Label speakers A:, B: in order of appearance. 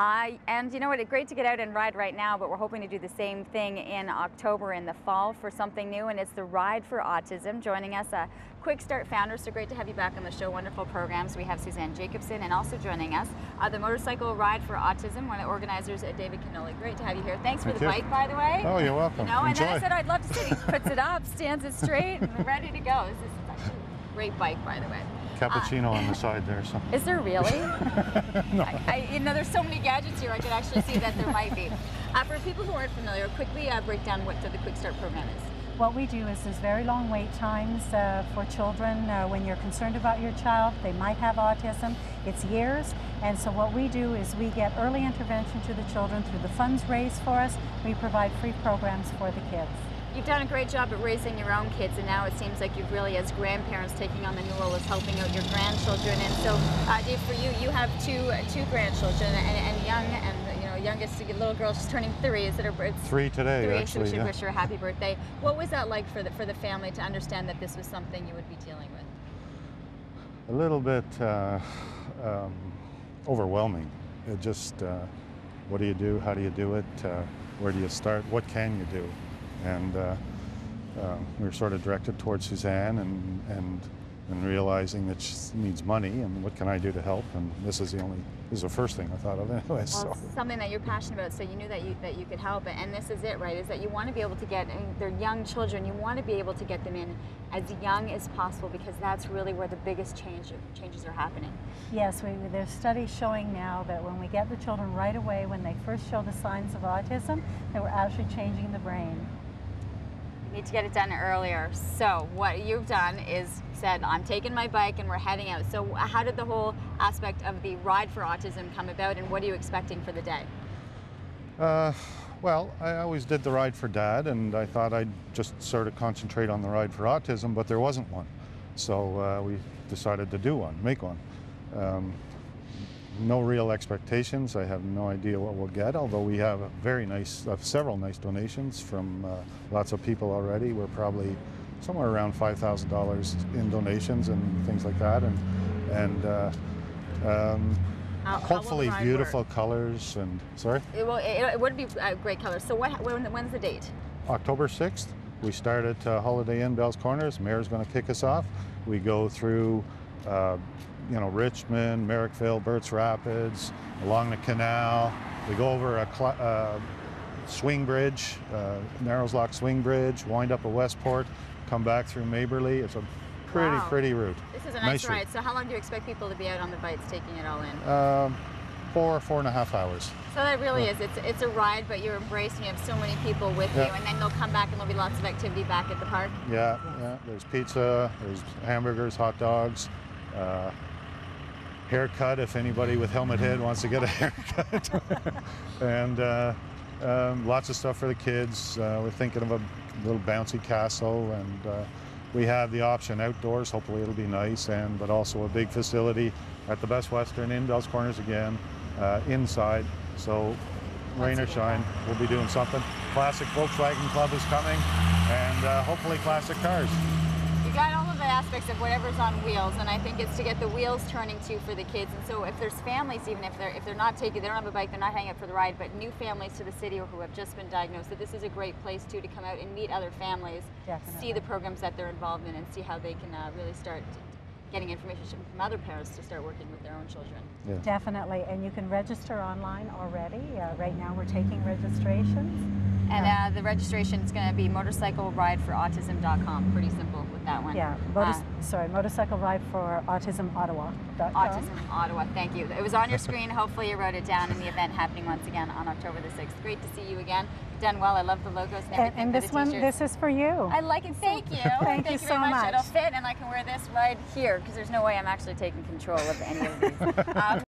A: Uh, and you know what, it's great to get out and ride right now, but we're hoping to do the same thing in October in the fall for something new, and it's the Ride for Autism. Joining us, a Quickstart founder, so great to have you back on the show. Wonderful programs. We have Suzanne Jacobson, and also joining us, uh, the Motorcycle Ride for Autism, one of the organizers, uh, David Kuhnle. Great to have you here. Thanks for
B: Thank
A: the
B: you.
A: bike, by the way.
B: Oh, you're welcome.
A: You know, and then I said I'd love to sit. He puts it up, stands it straight, and ready to go. This is actually great bike, by the way.
B: Cappuccino on the side there. So.
A: Is there really? I, I, you know, there's so many gadgets here. I could actually see that there might be. Uh, for people who aren't familiar, quickly uh, break down what the Quickstart program is.
C: What we do is there's very long wait times uh, for children uh, when you're concerned about your child. They might have autism. It's years. And so what we do is we get early intervention to the children through the funds raised for us. We provide free programs for the kids.
A: You've done a great job at raising your own kids, and now it seems like you've really, as grandparents, taking on the new role as helping out your grandchildren. And so, uh, Dave, for you, you have two two grandchildren, and, and young, and you know, youngest little girl, she's turning three. Is it her birth?
B: Three today,
A: Three, so
B: actually.
A: we should
B: yeah.
A: wish her a happy birthday. What was that like for the for the family to understand that this was something you would be dealing with?
B: A little bit uh, um, overwhelming. It just, uh, what do you do? How do you do it? Uh, where do you start? What can you do? And uh, uh, we were sort of directed towards Suzanne and, and, and realizing that she needs money and what can I do to help? And this is the only, this is the first thing I thought of anyway.
A: Well,
B: so.
A: something that you're passionate about, so you knew that you that you could help and this is it, right? Is that you want to be able to get and they're young children. You want to be able to get them in as young as possible because that's really where the biggest change changes are happening.
C: Yes, we, there's studies showing now that when we get the children right away, when they first show the signs of autism, that we're actually changing the brain.
A: Need to get it done earlier. So what you've done is said, I'm taking my bike and we're heading out. So how did the whole aspect of the ride for autism come about, and what are you expecting for the day?
B: Uh, well, I always did the ride for dad, and I thought I'd just sort of concentrate on the ride for autism, but there wasn't one. So uh, we decided to do one, make one. Um, no real expectations. I have no idea what we'll get, although we have a very nice, uh, several nice donations from uh, lots of people already. We're probably somewhere around $5,000 in donations and things like that. And, and uh, um,
A: How- how
B: hopefully
A: ride
B: beautiful colors and, sorry?
A: It, will, it, it would be a great color. So what? When, when's the date?
B: October 6th. We start at uh, Holiday Inn, Bell's Corners. Mayor's going to kick us off. We go through, uh, you know, Richmond, Merrickville, Burritts Rapids, along the canal. We go over a uh, swing bridge, uh, Narrows Lock swing bridge, wind up at Westport, come back through Maberly. It's a pretty,
A: Wow.
B: pretty route.
A: This is a nice,
B: Nice route.
A: ride. So how long do you expect people to be out on the bikes taking it all in?
B: Um, four, four and a half hours.
A: So that really
B: Yeah.
A: is. It's it's a ride, but you're embracing. You have so many people with you, and then they'll come back and there'll be lots of activity back at the park.
B: Yeah, yeah. There's pizza, there's hamburgers, hot dogs, uh, haircut if anybody with helmet head wants to get a haircut, and uh, um, lots of stuff for the kids. Uh, we're thinking of a little bouncy castle, and uh, we have the option outdoors. Hopefully, it'll be nice, and but also a big facility at the Best Western in Bell's Corners again, uh, inside. So. Rain or
A: That's a good
B: shine, we'll be doing something. Classic Volkswagen Club is coming, and uh, hopefully classic cars.
A: You got all of the aspects of whatever's on wheels, and I think it's to get the wheels turning too for the kids. And so if there's families, even if they're if they're not taking, they don't have a bike, they're not hanging out for the ride, but new families to the city or who have just been diagnosed, that this is a great place too to come out and meet other families, see the programs that they're involved in, and see how they can uh, really start getting information from other parents to start working with their own children.
B: Yeah.
C: Definitely, and you can register online already. Uh, right now we're taking registrations.
A: And uh, the registration is going to be motorcyclerideforautism.com. Pretty simple with that one.
C: Yeah, motor- sorry, motorcycle ride for autism Ottawa.
A: Autism Ottawa. Thank you. It was on your screen. Hopefully, you wrote it down in the event happening once again on October the 6th. Great to see you again. Done well. I love the logos and
C: And,
A: everything.
C: and
A: for
C: this one, this is for you.
A: I like it. Thank you.
C: Thank you
A: you
C: so
A: very much.
C: much.
A: It'll fit, and I can wear this right here because there's no way I'm actually taking control of any of these. Um,